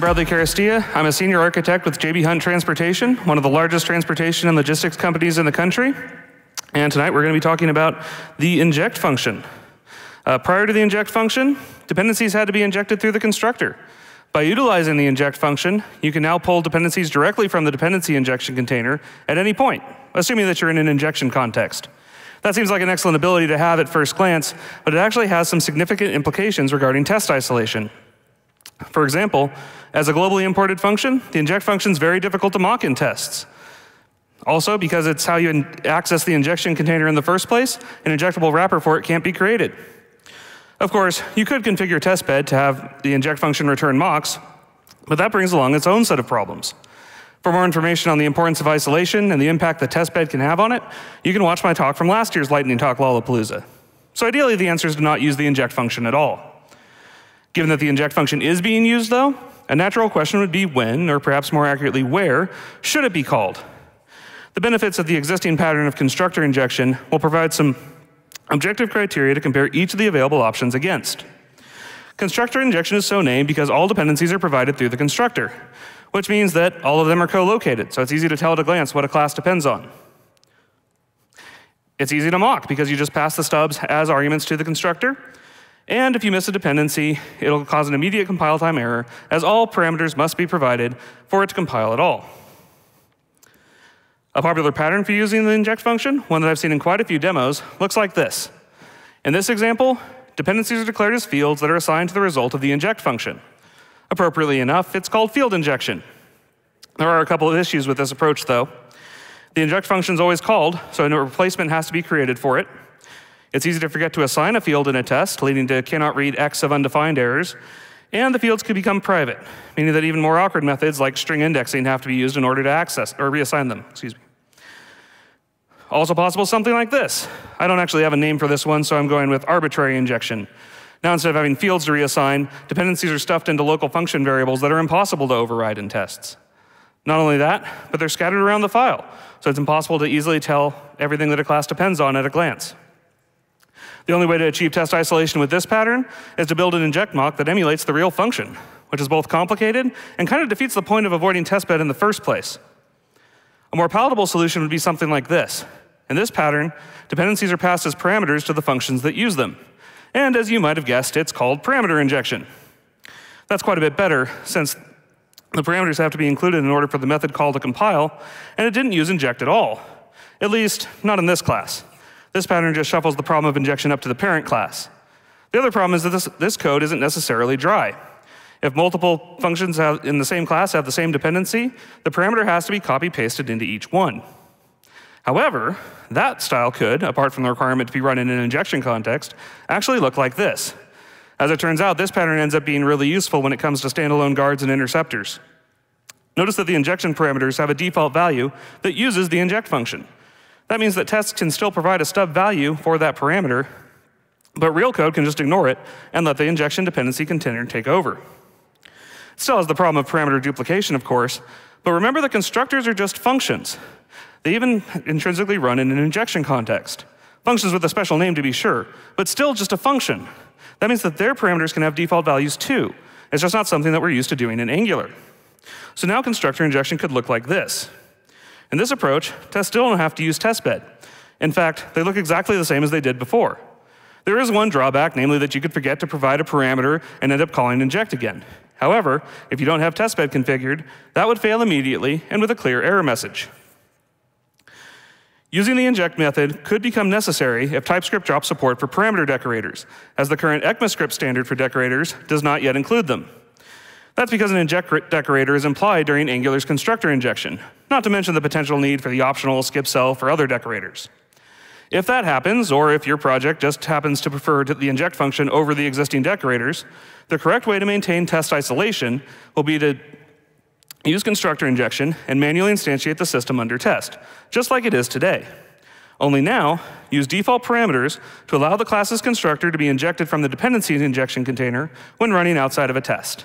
Bradley Carestia. I'm a senior architect with JB Hunt Transportation, one of the largest transportation and logistics companies in the country. And tonight we're going to be talking about the inject function. Uh, prior to the inject function, dependencies had to be injected through the constructor. By utilizing the inject function, you can now pull dependencies directly from the dependency injection container at any point, assuming that you're in an injection context. That seems like an excellent ability to have at first glance, but it actually has some significant implications regarding test isolation. For example, as a globally imported function, the inject function is very difficult to mock in tests. Also, because it's how you access the injection container in the first place, an injectable wrapper for it can't be created. Of course, you could configure testbed to have the inject function return mocks, but that brings along its own set of problems. For more information on the importance of isolation and the impact the testbed can have on it, you can watch my talk from last year's Lightning Talk Lollapalooza. So ideally, the answer is to not use the inject function at all. Given that the inject function is being used, though, a natural question would be when, or perhaps more accurately, where, should it be called? The benefits of the existing pattern of constructor injection will provide some objective criteria to compare each of the available options against. Constructor injection is so named because all dependencies are provided through the constructor, which means that all of them are co-located, so it's easy to tell at a glance what a class depends on. It's easy to mock because you just pass the stubs as arguments to the constructor, and if you miss a dependency, it'll cause an immediate compile time error, as all parameters must be provided for it to compile at all. A popular pattern for using the inject function, one that I've seen in quite a few demos, looks like this. In this example, dependencies are declared as fields that are assigned to the result of the inject function. Appropriately enough, it's called field injection. There are a couple of issues with this approach, though. The inject function is always called, so a replacement has to be created for it. It's easy to forget to assign a field in a test, leading to cannot read X of undefined errors, and the fields could become private, meaning that even more awkward methods like string indexing have to be used in order to access or reassign them. Excuse me. Also possible something like this. I don't actually have a name for this one, so I'm going with arbitrary injection. Now instead of having fields to reassign, dependencies are stuffed into local function variables that are impossible to override in tests. Not only that, but they're scattered around the file, so it's impossible to easily tell everything that a class depends on at a glance. The only way to achieve test isolation with this pattern is to build an inject mock that emulates the real function, which is both complicated and kind of defeats the point of avoiding testbed in the first place. A more palatable solution would be something like this. In this pattern, dependencies are passed as parameters to the functions that use them. And as you might have guessed, it's called parameter injection. That's quite a bit better, since the parameters have to be included in order for the method call to compile, and it didn't use inject at all. At least, not in this class. This pattern just shuffles the problem of injection up to the parent class. The other problem is that this, this code isn't necessarily dry. If multiple functions in the same class have the same dependency, the parameter has to be copy pasted into each one. However, that style could, apart from the requirement to be run in an injection context, actually look like this. As it turns out, this pattern ends up being really useful when it comes to standalone guards and interceptors. Notice that the injection parameters have a default value that uses the inject function. That means that tests can still provide a stub value for that parameter, but real code can just ignore it and let the injection dependency container take over. Still has the problem of parameter duplication, of course, but remember that constructors are just functions. They even intrinsically run in an injection context. Functions with a special name to be sure, but still just a function. That means that their parameters can have default values too. It's just not something that we're used to doing in Angular. So now constructor injection could look like this. In this approach, tests still don't have to use testbed. In fact, they look exactly the same as they did before. There is one drawback, namely that you could forget to provide a parameter and end up calling inject again. However, if you don't have testbed configured, that would fail immediately and with a clear error message. Using the inject method could become necessary if TypeScript drops support for parameter decorators, as the current ECMAScript standard for decorators does not yet include them. That's because an inject decorator is implied during Angular's constructor injection, not to mention the potential need for the optional skip self or other decorators. If that happens, or if your project just happens to prefer the inject function over the existing decorators, the correct way to maintain test isolation will be to use constructor injection and manually instantiate the system under test, just like it is today. Only now, use default parameters to allow the class's constructor to be injected from the dependency injection container when running outside of a test.